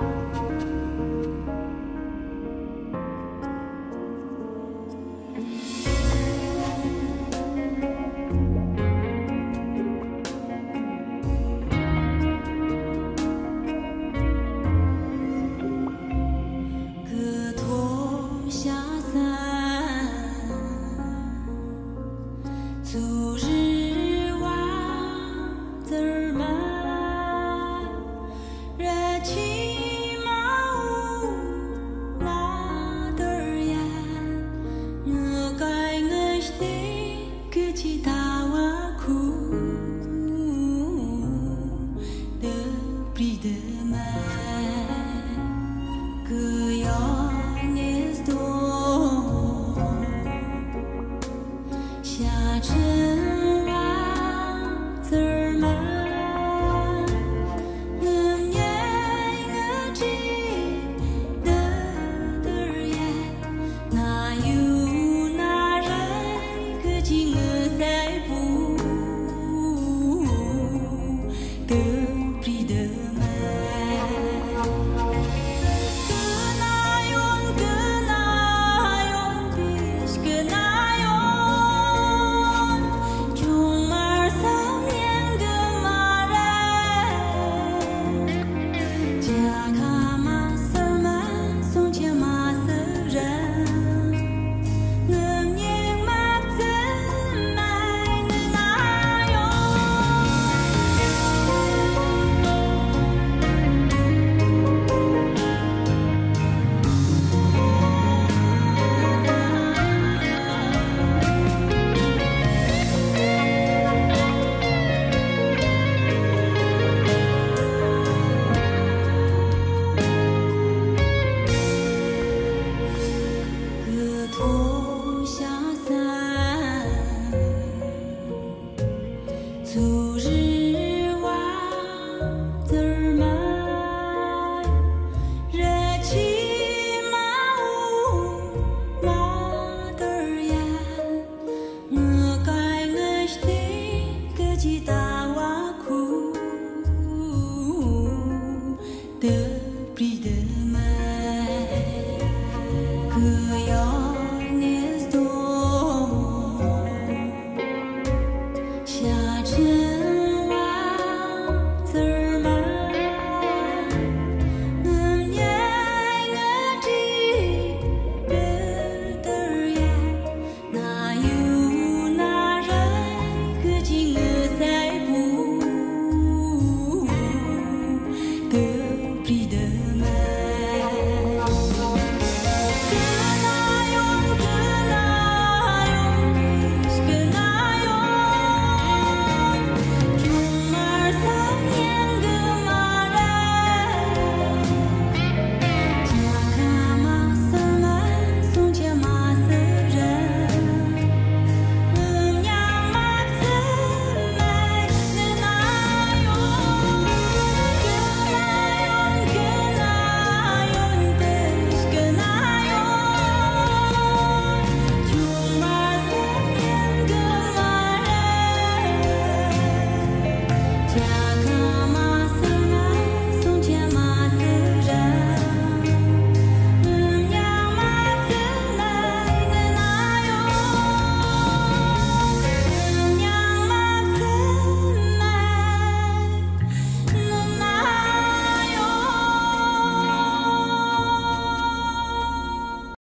Amen. tiếng